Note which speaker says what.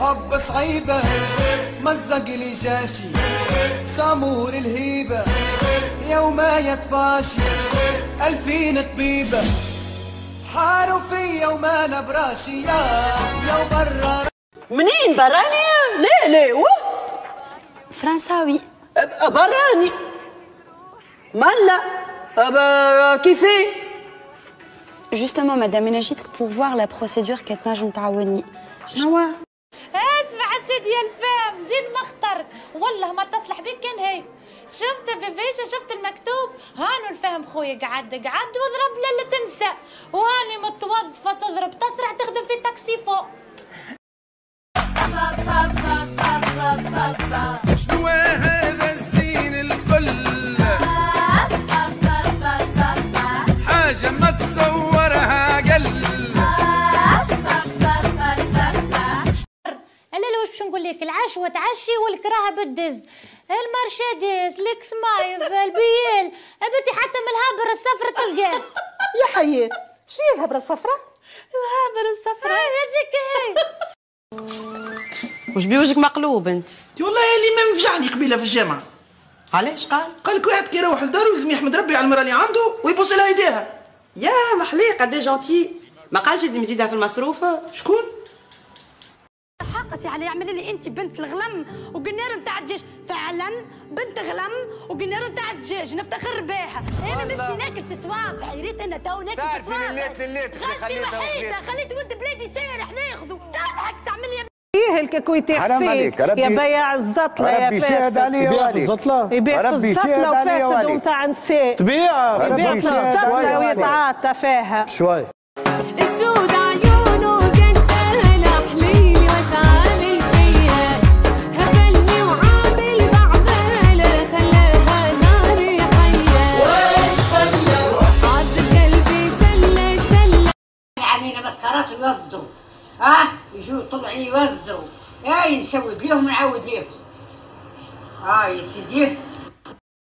Speaker 1: الحب صعيبة. مزق لي جاشي سامور الهيبة. يوما يتفاشي ألفين طبيبة. حاروا فيا وما نبراشي يا يا برا.
Speaker 2: منين براني؟ ليه ليه؟ و؟
Speaker 3: فرنساوي.
Speaker 2: براني. مالا أب- كيفاه
Speaker 3: Justement, madame, أنا جيتك pour voir la procédure كتنجم تعاوني
Speaker 4: سيدي الفام زين مخطر والله ما تصلح بك كان هيك. شفت ببيشة شفت المكتوب؟ هانو الفهم خويا قعد قعد واضرب لا تنسى. وهاني متوظفة تضرب تسرع تخدم في تاكسي فوق.
Speaker 5: شنو هذا الزين الكل؟ حاجة ما تصورها
Speaker 4: نقول لك العشوة تعشي والكراهة بتدز. المرشدس الاكس مايف البيل ابتي حتى من الهابر الصفر تلقاه
Speaker 2: يا حيات شي الهبرة الصفراء؟
Speaker 4: الهابر الصفر هذيك هي؟
Speaker 6: وش بوجهك مقلوب أنت؟
Speaker 7: والله الامام فجعني قبيلة في الجامعة.
Speaker 6: علاش؟ قال.
Speaker 7: قال لك واحد كي يروح لدارو لازم يحمد ربي على المرأة اللي عنده ويبوس لها يديها.
Speaker 6: يا محلي قد جونتي ما قالش لازم يزيدها في المصروف؟
Speaker 7: شكون؟
Speaker 8: حقتي علي اعملي لي انت بنت الغلم وقنير نتاع الدجاج فعلا بنت غلم وقنير نتاع الدجاج نفتخر بيها أنا نمشي ناكل في صوابع يا ريت أنا تو ناكل في صوابع
Speaker 5: لليت لليت اللي
Speaker 8: غلطتي
Speaker 5: خليتها وصلت.
Speaker 8: خليت ولد بلادي سارح ناخذه. تضحك تعمل لي
Speaker 9: إيه الكويتي
Speaker 10: حرام عليك،
Speaker 9: يا بياع الزطلة يا فاسد.
Speaker 10: علي
Speaker 11: يبيع في
Speaker 10: والي
Speaker 11: الزطلة
Speaker 9: يبيع في
Speaker 10: علي
Speaker 9: وفاسد. ومتاع نساء
Speaker 11: تبيع.
Speaker 10: ربي
Speaker 9: يبيع في
Speaker 10: والي.
Speaker 9: ويتعاطى فيها.
Speaker 11: شوي
Speaker 8: السود
Speaker 12: مسخرات يوزوا ها؟ يجوا طلع يوزوا يا نسود ليهم ونعاود ليكم آه يا سيدي.